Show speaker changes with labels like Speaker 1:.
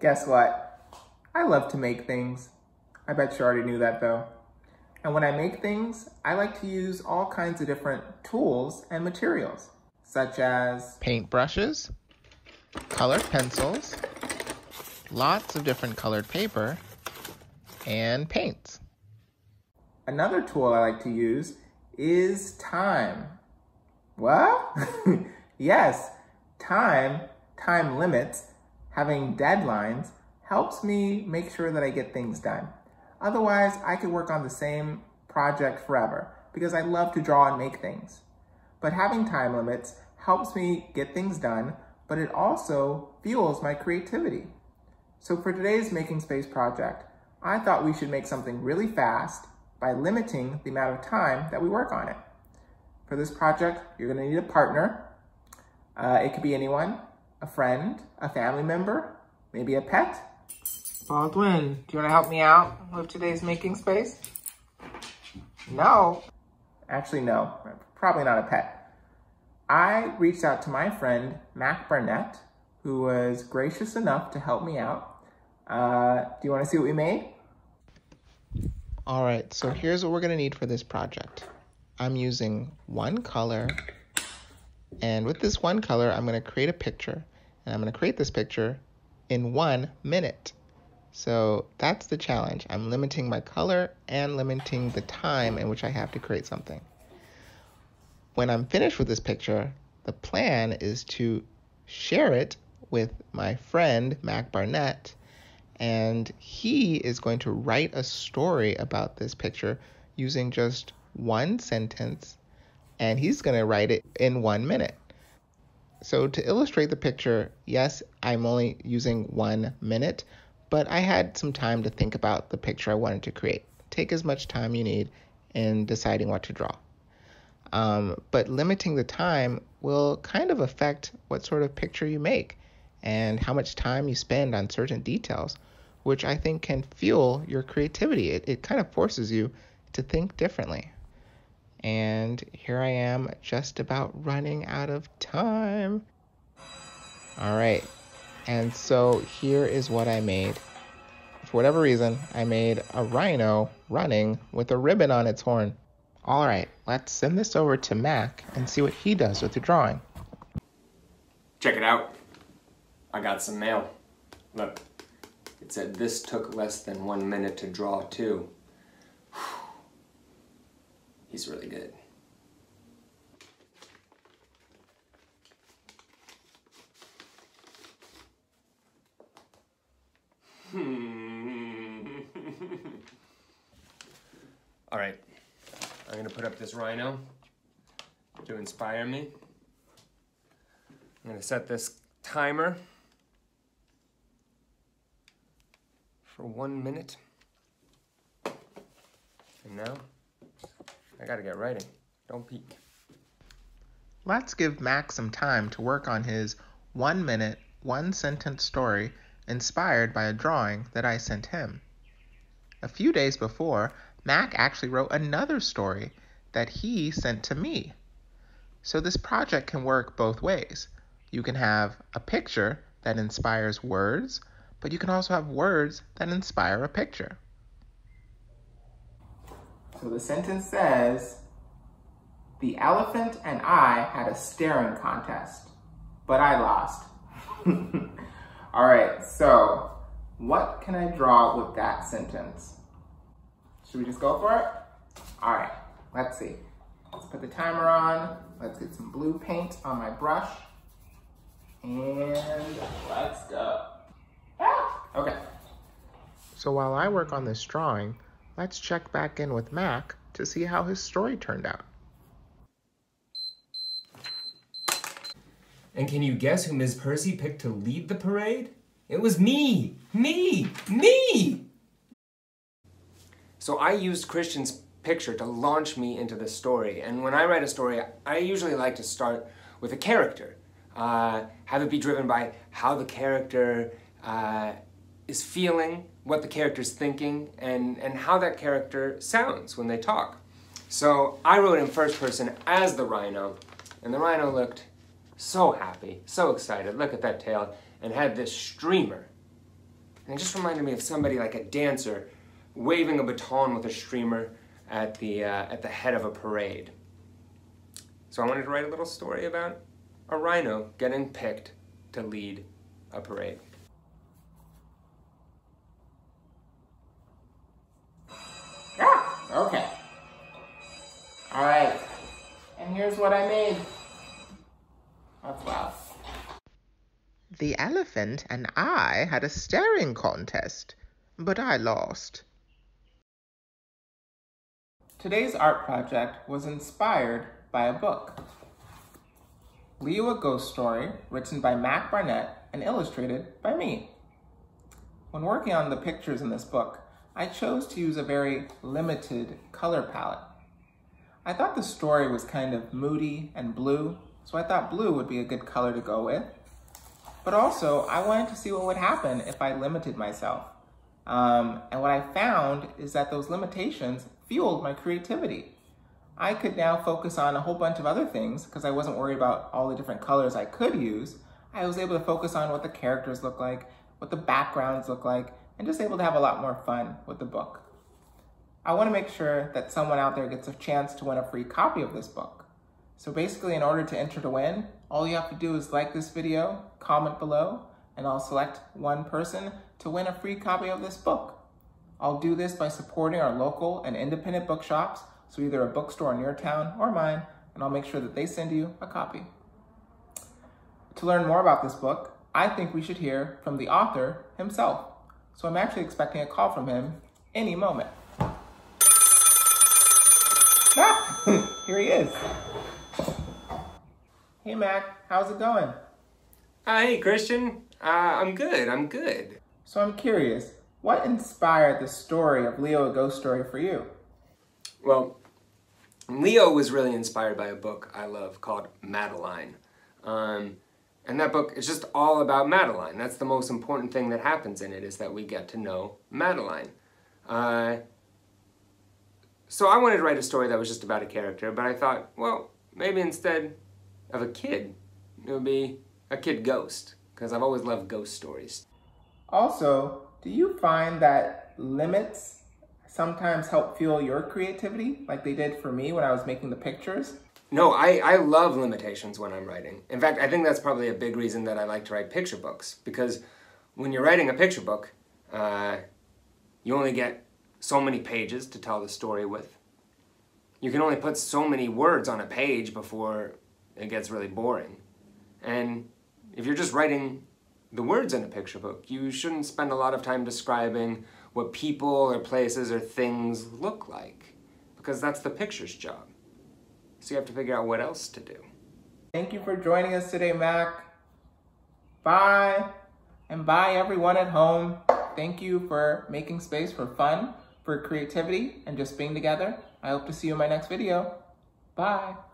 Speaker 1: Guess what? I love to make things. I bet you already knew that though. And when I make things, I like to use all kinds of different tools and materials, such as
Speaker 2: paintbrushes, colored pencils, lots of different colored paper, and paints.
Speaker 1: Another tool I like to use is time. What? yes, time, time limits, having deadlines helps me make sure that I get things done. Otherwise, I could work on the same project forever because I love to draw and make things. But having time limits helps me get things done, but it also fuels my creativity. So for today's Making Space project, I thought we should make something really fast by limiting the amount of time that we work on it. For this project, you're gonna need a partner. Uh, it could be anyone, a friend, a family member, maybe a pet. Baldwin, do you wanna help me out with today's Making Space? No. Actually, no, probably not a pet. I reached out to my friend, Mac Barnett, who was gracious enough to help me out. Uh, do you wanna see what we made?
Speaker 2: All right, so here's what we're gonna need for this project. I'm using one color, and with this one color, I'm gonna create a picture, and I'm gonna create this picture in one minute. So that's the challenge. I'm limiting my color and limiting the time in which I have to create something. When I'm finished with this picture, the plan is to share it with my friend, Mac Barnett, and he is going to write a story about this picture using just one sentence, and he's going to write it in one minute. So, to illustrate the picture, yes, I'm only using one minute, but I had some time to think about the picture I wanted to create. Take as much time you need in deciding what to draw. Um, but limiting the time will kind of affect what sort of picture you make and how much time you spend on certain details which I think can fuel your creativity. It, it kind of forces you to think differently. And here I am just about running out of time. All right. And so here is what I made. For whatever reason, I made a rhino running with a ribbon on its horn. All right, let's send this over to Mac and see what he does with the drawing.
Speaker 3: Check it out. I got some mail. Look. It said this took less than one minute to draw too. He's really good. Hmm. All right, I'm gonna put up this rhino to inspire me. I'm gonna set this timer for one minute. And now, I gotta get writing. Don't peek.
Speaker 2: Let's give Mac some time to work on his one minute, one sentence story inspired by a drawing that I sent him. A few days before, Mac actually wrote another story that he sent to me. So this project can work both ways. You can have a picture that inspires words, but you can also have words that inspire a picture.
Speaker 1: So the sentence says, the elephant and I had a staring contest, but I lost. All right, so what can I draw with that sentence? Should we just go for it? All right, let's see. Let's put the timer on. Let's get some blue paint on my brush. And let's go. Ah, okay.
Speaker 2: So while I work on this drawing, let's check back in with Mac to see how his story turned out.
Speaker 3: And can you guess who Ms. Percy picked to lead the parade? It was me! Me! Me! So I used Christian's picture to launch me into the story. And when I write a story, I usually like to start with a character. Uh, have it be driven by how the character uh, is feeling, what the character's thinking, and, and how that character sounds when they talk. So I wrote in first person as the rhino, and the rhino looked so happy, so excited. Look at that tail, and had this streamer And it just reminded me of somebody like a dancer waving a baton with a streamer at the, uh, at the head of a parade. So I wanted to write a little story about a rhino getting picked to lead a parade.
Speaker 4: The elephant and I had a staring contest, but I lost.
Speaker 2: Today's art project was inspired by a book. Leo a Ghost Story, written by Mac Barnett and illustrated by me. When working on the pictures in this book, I chose to use a very limited color palette. I thought the story was kind of moody and blue, so I thought blue would be a good color to go with. But also, I wanted to see what would happen if I limited myself. Um, and what I found is that those limitations fueled my creativity. I could now focus on a whole bunch of other things because I wasn't worried about all the different colors I could use. I was able to focus on what the characters look like, what the backgrounds look like, and just able to have a lot more fun with the book. I want to make sure that someone out there gets a chance to win a free copy of this book. So basically, in order to enter to win, all you have to do is like this video, comment below, and I'll select one person to win a free copy of this book. I'll do this by supporting our local and independent bookshops, so either a bookstore in your town or mine, and I'll make sure that they send you a copy. To learn more about this book, I think we should hear from the author himself. So I'm actually expecting a call from him any moment. Ah, here he is. Hey Mac, how's it going?
Speaker 3: Uh, hey Christian, uh, I'm good, I'm good.
Speaker 2: So I'm curious, what inspired the story of Leo a Ghost Story for you?
Speaker 3: Well, Leo was really inspired by a book I love called Madeline. Um, and that book is just all about Madeline. That's the most important thing that happens in it is that we get to know Madeline. Uh, so I wanted to write a story that was just about a character, but I thought, well, maybe instead of a kid, it would be a kid ghost, because I've always loved ghost stories.
Speaker 2: Also, do you find that limits sometimes help fuel your creativity, like they did for me when I was making the pictures?
Speaker 3: No, I, I love limitations when I'm writing. In fact, I think that's probably a big reason that I like to write picture books, because when you're writing a picture book, uh, you only get so many pages to tell the story with. You can only put so many words on a page before it gets really boring. And if you're just writing the words in a picture book, you shouldn't spend a lot of time describing what people or places or things look like, because that's the picture's job. So you have to figure out what else to do.
Speaker 2: Thank you for joining us today, Mac. Bye. And bye, everyone at home. Thank you for making space for fun, for creativity, and just being together. I hope to see you in my next video. Bye.